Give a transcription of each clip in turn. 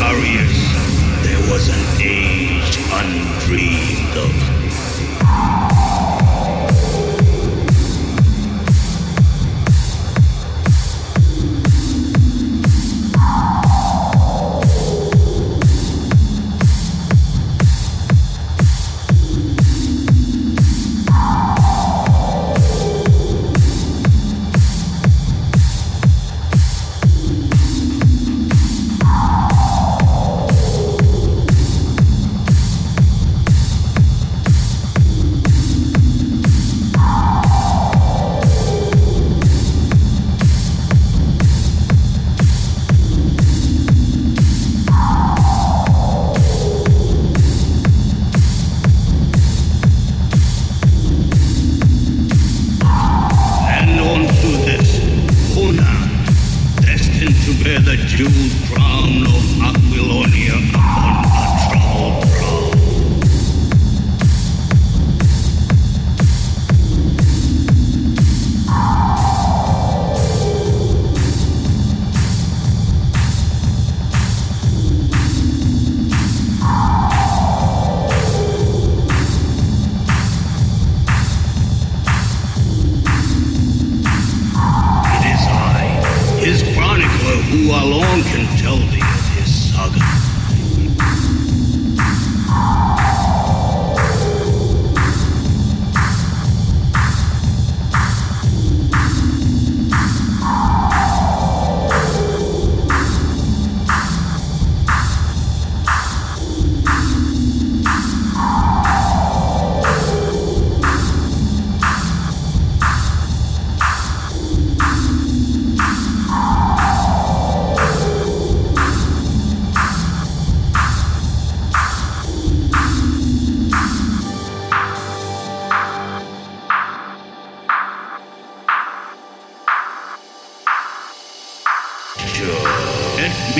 warriors, there was an age. who alone can tell thee.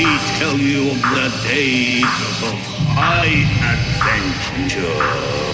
me tell you of the days of high adventure.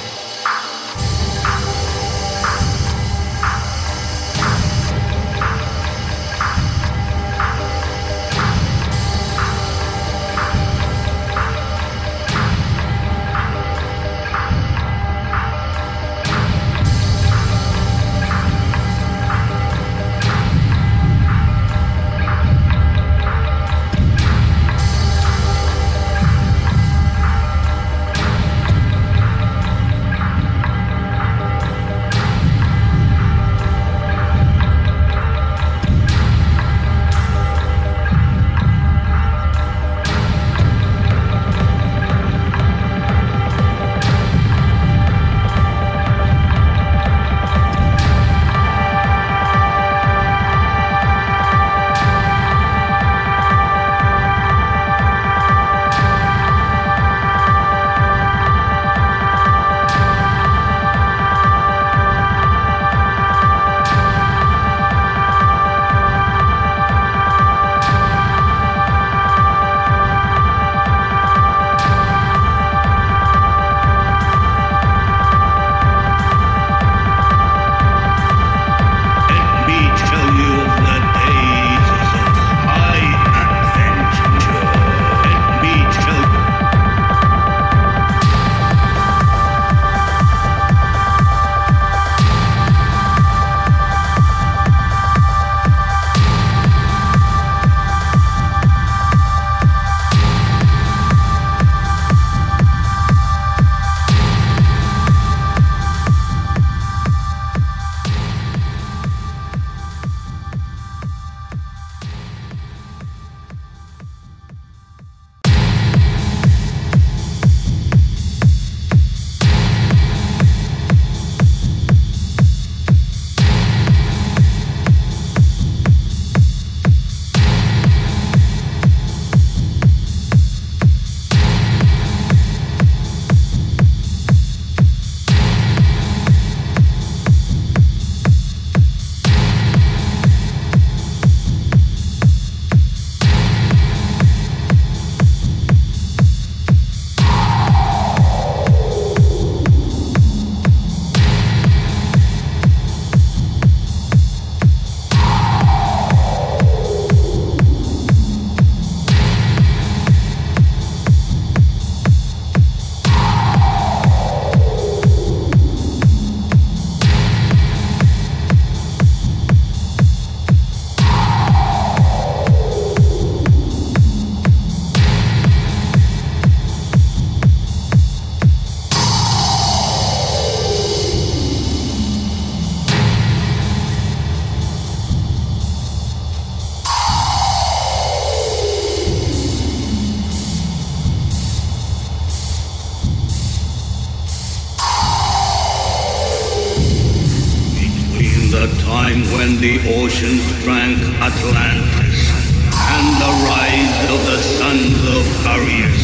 Aryas,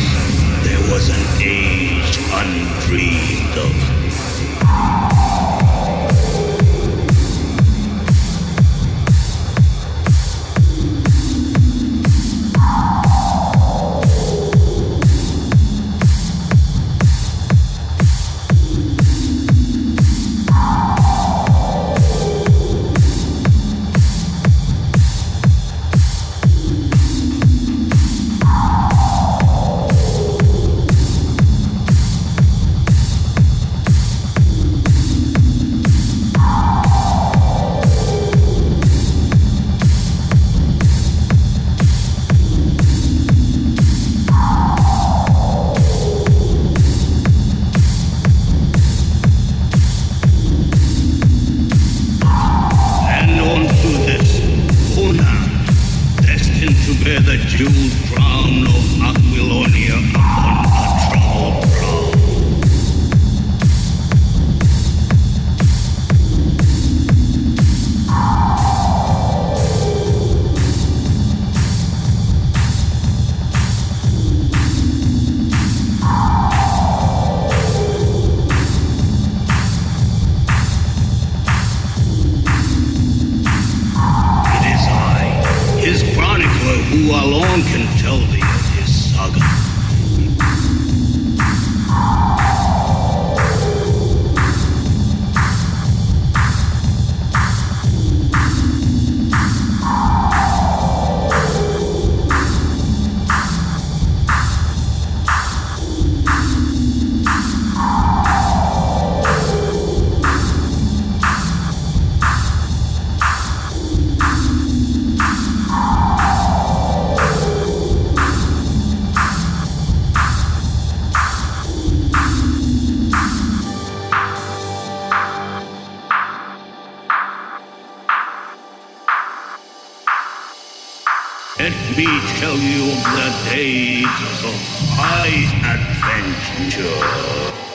there was an age undreamed of. Who alone can tell thee of his saga. Let me tell you of the days of high adventure.